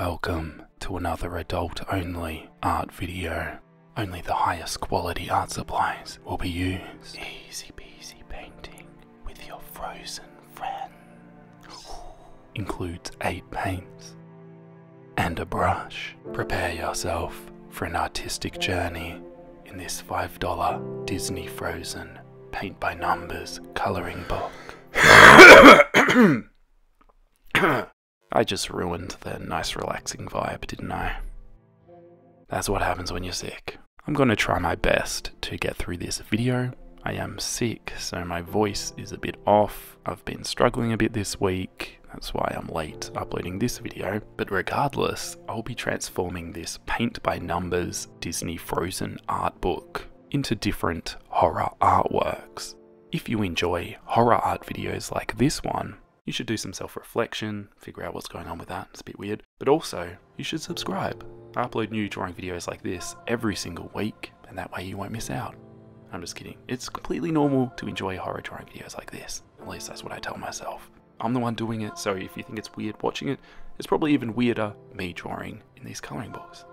Welcome to another adult only art video. Only the highest quality art supplies will be used. Easy peasy painting with your frozen friends. Includes 8 paints and a brush. Prepare yourself for an artistic journey in this $5 Disney Frozen paint by numbers coloring book. I just ruined the nice relaxing vibe, didn't I? That's what happens when you're sick. I'm going to try my best to get through this video. I am sick, so my voice is a bit off. I've been struggling a bit this week. That's why I'm late uploading this video. But regardless, I'll be transforming this paint by numbers Disney Frozen art book into different horror artworks. If you enjoy horror art videos like this one, you should do some self reflection, figure out what's going on with that, it's a bit weird. But also, you should subscribe. I upload new drawing videos like this every single week, and that way you won't miss out. I'm just kidding. It's completely normal to enjoy horror drawing videos like this. At least that's what I tell myself. I'm the one doing it, so if you think it's weird watching it, it's probably even weirder me drawing in these colouring books.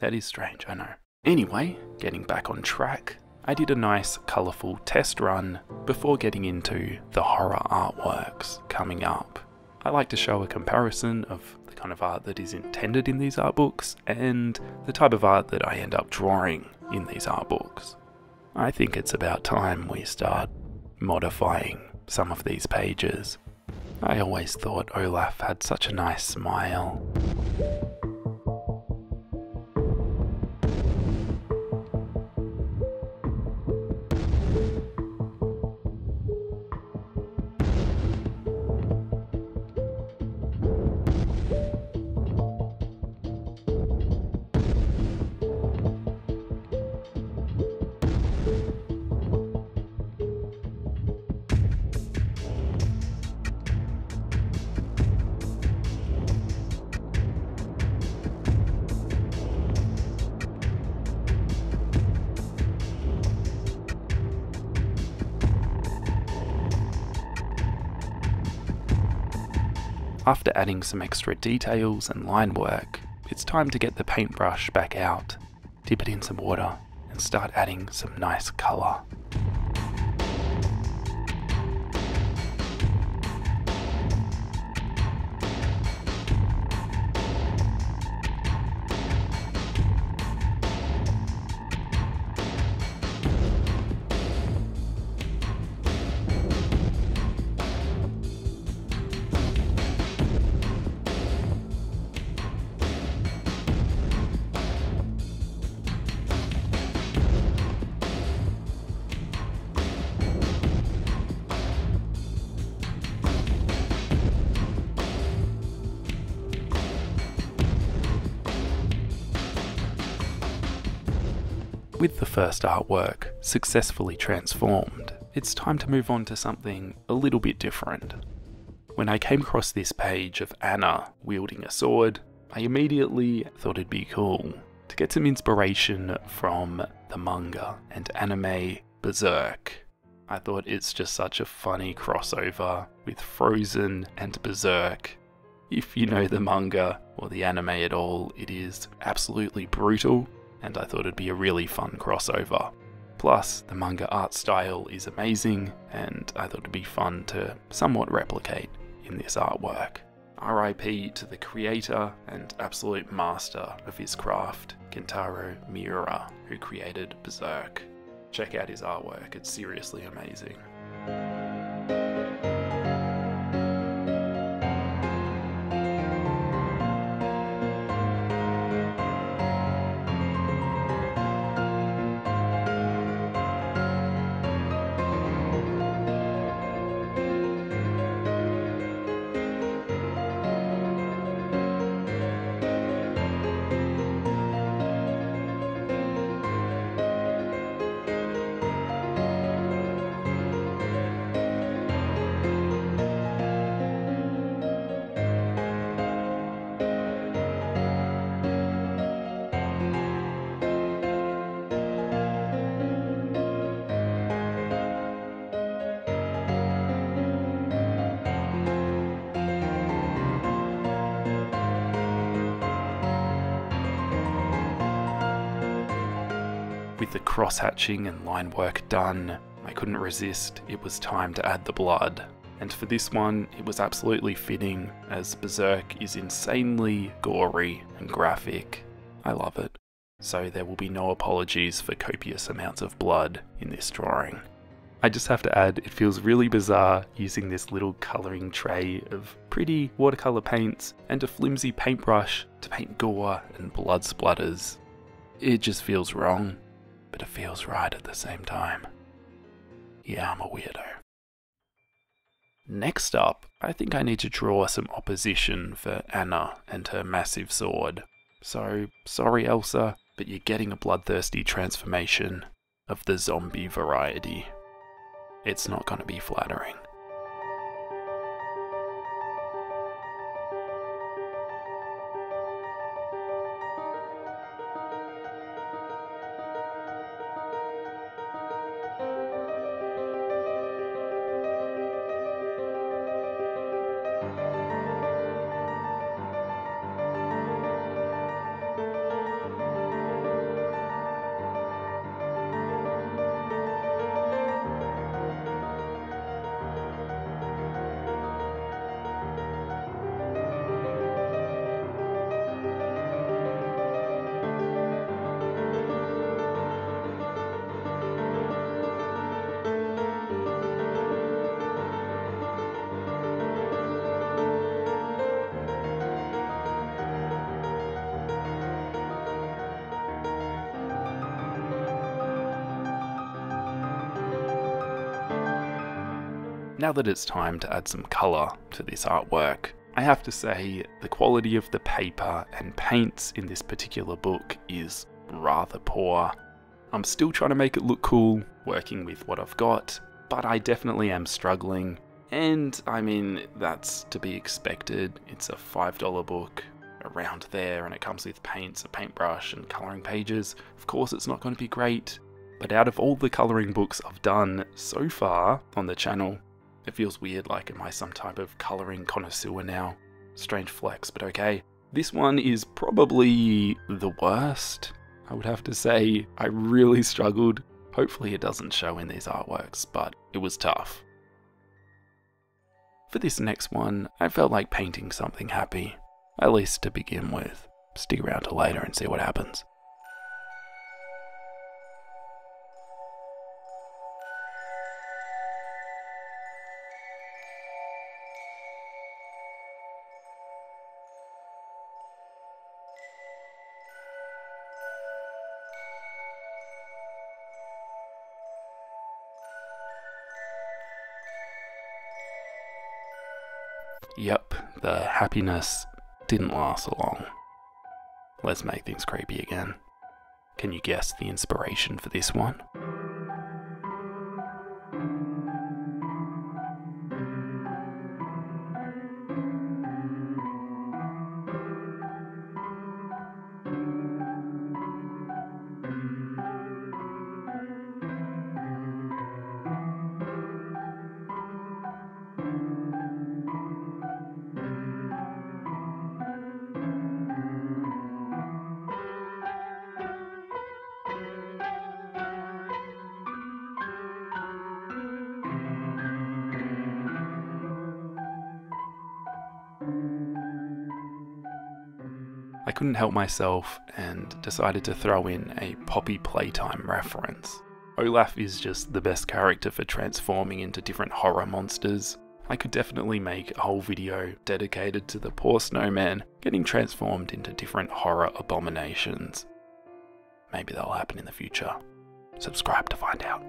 That is strange, I know. Anyway, getting back on track, I did a nice colourful test run before getting into the horror artworks coming up. I like to show a comparison of the kind of art that is intended in these art books and the type of art that I end up drawing in these art books. I think it's about time we start modifying some of these pages. I always thought Olaf had such a nice smile. After adding some extra details and line work, it's time to get the paintbrush back out, dip it in some water, and start adding some nice colour. With the first artwork successfully transformed, it's time to move on to something a little bit different. When I came across this page of Anna wielding a sword, I immediately thought it'd be cool to get some inspiration from the manga and anime Berserk. I thought it's just such a funny crossover with Frozen and Berserk. If you know the manga or the anime at all, it is absolutely brutal and I thought it'd be a really fun crossover. Plus, the manga art style is amazing, and I thought it'd be fun to somewhat replicate in this artwork. RIP to the creator and absolute master of his craft, Kentaro Miura, who created Berserk. Check out his artwork, it's seriously amazing. With the cross hatching and line work done, I couldn't resist, it was time to add the blood. And for this one, it was absolutely fitting, as Berserk is insanely gory and graphic. I love it. So there will be no apologies for copious amounts of blood in this drawing. I just have to add, it feels really bizarre using this little colouring tray of pretty watercolour paints and a flimsy paintbrush to paint gore and blood splatters. It just feels wrong, but it feels right at the same time. Yeah, I'm a weirdo. Next up, I think I need to draw some opposition for Anna and her massive sword. So, sorry Elsa, but you're getting a bloodthirsty transformation of the zombie variety it's not going to be flattering. Now that it's time to add some colour to this artwork, I have to say the quality of the paper and paints in this particular book is rather poor. I'm still trying to make it look cool, working with what I've got, but I definitely am struggling. And I mean, that's to be expected. It's a $5 book around there, and it comes with paints, a paintbrush, and colouring pages. Of course, it's not going to be great, but out of all the colouring books I've done so far on the channel, it feels weird, like, am I some type of colouring connoisseur now? Strange flex, but okay. This one is probably the worst, I would have to say. I really struggled. Hopefully it doesn't show in these artworks, but it was tough. For this next one, I felt like painting something happy, at least to begin with. Stick around till later and see what happens. Yep, the happiness didn't last so long. Let's make things creepy again. Can you guess the inspiration for this one? Couldn't help myself and decided to throw in a Poppy Playtime reference. Olaf is just the best character for transforming into different horror monsters. I could definitely make a whole video dedicated to the poor snowman getting transformed into different horror abominations. Maybe that'll happen in the future. Subscribe to find out.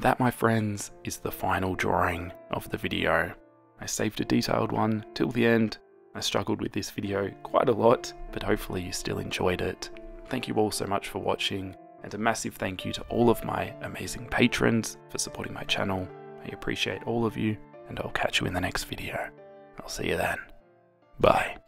And that, my friends, is the final drawing of the video. I saved a detailed one till the end. I struggled with this video quite a lot, but hopefully you still enjoyed it. Thank you all so much for watching, and a massive thank you to all of my amazing patrons for supporting my channel. I appreciate all of you, and I'll catch you in the next video. I'll see you then. Bye.